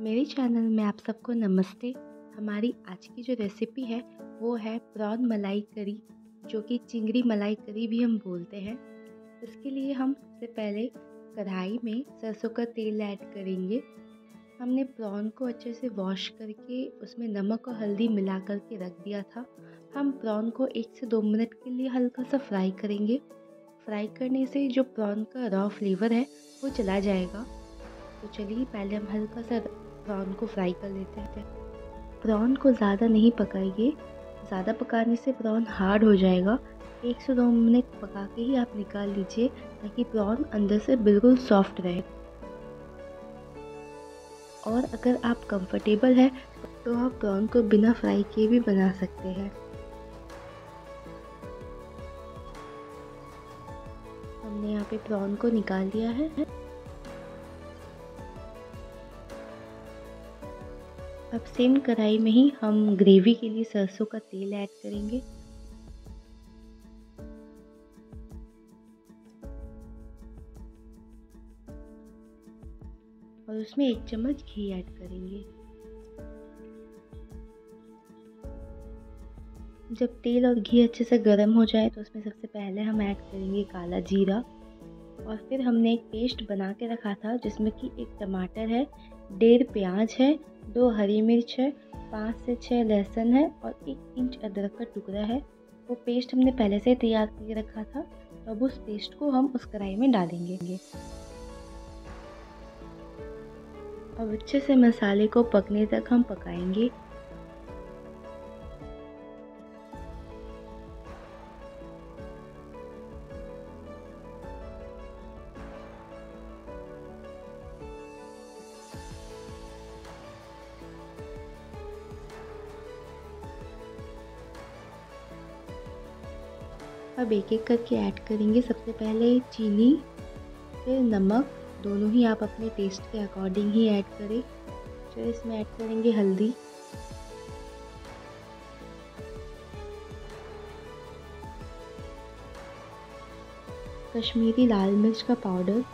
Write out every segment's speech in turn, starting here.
मेरे चैनल में आप सबको नमस्ते। हमारी आज की जो रेसिपी है, वो है प्रॉन मलाई करी, जो कि चिंगड़ी मलाई करी भी हम बोलते हैं। इसके लिए हम सबसे पहले कढ़ाई में सरसों का तेल ऐड करेंगे। हमने प्रॉन को अच्छे से वॉश करके उसमें नमक और हल्दी मिला करके रख दिया था। हम प्रॉन को एक से दो मिनट के लिए हल्का सा फ्राई करेंगे। फ्राई करने से जो प्रॉन का रॉ फ्लेवर है, वो चला जाएगा। तो चलिए, पहले हम हल्का सा प्रॉन को फ्राई कर लेते हैं प्रॉन को ज़्यादा नहीं पकाइए। ज़्यादा पकाने से प्रॉन हार्ड हो जाएगा। एक से दो मिनट पका के ही आप निकाल लीजिए, ताकि प्रॉन अंदर से बिल्कुल सॉफ्ट रहे। और अगर आप कंफर्टेबल है तो आप प्रॉन को बिना फ्राई किए भी बना सकते हैं। हमने यहाँ पे प्रॉन को निकाल दिया है। अब सेम कढ़ाई में ही हम ग्रेवी के लिए सरसों का तेल ऐड करेंगे। और उसमें एक चम्मच घी ऐड करेंगे। जब तेल और घी अच्छे से गर्म हो जाए तो उसमें सबसे पहले हम ऐड करेंगे काला जीरा। और फिर हमने एक पेस्ट बना के रखा था, जिसमें कि एक टमाटर है, डेढ़ प्याज है दो हरी मिर्च है, पाँच से छः लहसुन है और एक इंच अदरक का टुकड़ा है। वो पेस्ट हमने पहले से तैयार करके रखा था, अब उस पेस्ट को हम उस कढ़ाई में डालेंगे। अब अच्छे से मसाले को पकने तक हम पकाएँगे। अब एक एक करके ऐड करेंगे। सबसे पहले चीनी, फिर नमक, दोनों ही आप अपने टेस्ट के अकॉर्डिंग ही ऐड करें। फिर इसमें ऐड करेंगे हल्दी। कश्मीरी लाल मिर्च का पाउडर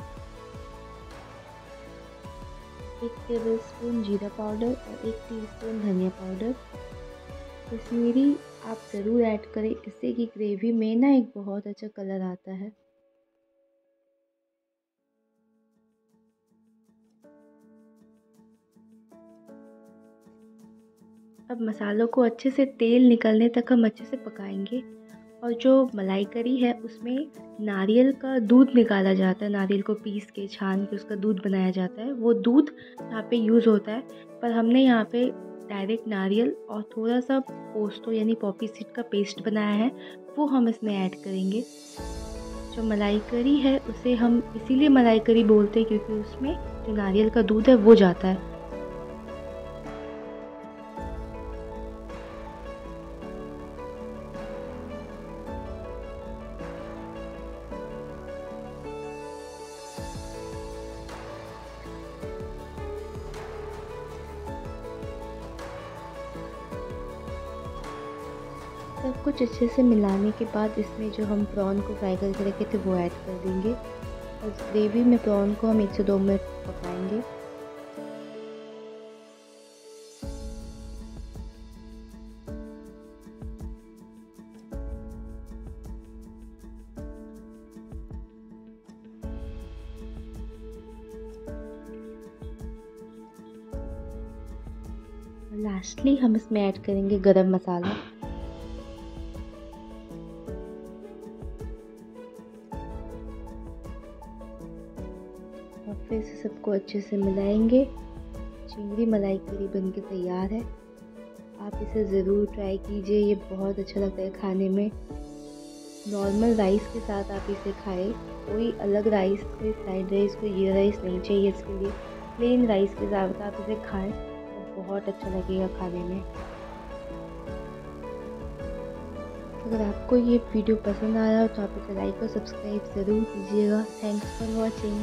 एक टेबल स्पून जीरा पाउडर और एक टीस्पून धनिया पाउडर कश्मीरी आप ज़रूर ऐड करें, इससे कि ग्रेवी में ना एक बहुत अच्छा कलर आता है। अब मसालों को अच्छे से तेल निकलने तक हम अच्छे से पकाएँगे और जो मलाई करी है, उसमें नारियल का दूध निकाला जाता है। नारियल को पीस के, छान के उसका दूध बनाया जाता है। वो दूध यहाँ पे यूज़ होता है, पर हमने यहाँ पे डायरेक्ट नारियल और थोड़ा सा पोस्तो यानी पॉपी सीड का पेस्ट बनाया है, वो हम इसमें ऐड करेंगे। जो मलाई करी है, उसे हम इसीलिए मलाई करी बोलते हैं क्योंकि उसमें जो नारियल का दूध है, वो जाता है। सब कुछ अच्छे से मिलाने के बाद इसमें जो हम प्रॉन को फ्राई करके रखे थे, वो ऐड कर देंगे। और ग्रेवी में प्रॉन को हम एक से दो मिनट पकाएँगे। लास्टली हम इसमें ऐड करेंगे गरम मसाला। और फिर से सबको अच्छे से मिलाएँगे। चिंगड़ी मलाई करी बन के तैयार है। आप इसे ज़रूर ट्राई कीजिए, ये बहुत अच्छा लगता है खाने में। नॉर्मल राइस के साथ आप इसे खाएँ। कोई अलग राइस कोई फ्राइड राइस कोई ये राइस नहीं चाहिए इसके लिए। प्लेन राइस के साथ आप इसे खाएँ तो बहुत अच्छा लगेगा खाने में। अगर आपको ये वीडियो पसंद आया हो तो आप इसे लाइक और सब्सक्राइब ज़रूर कीजिएगा। Thanks for watching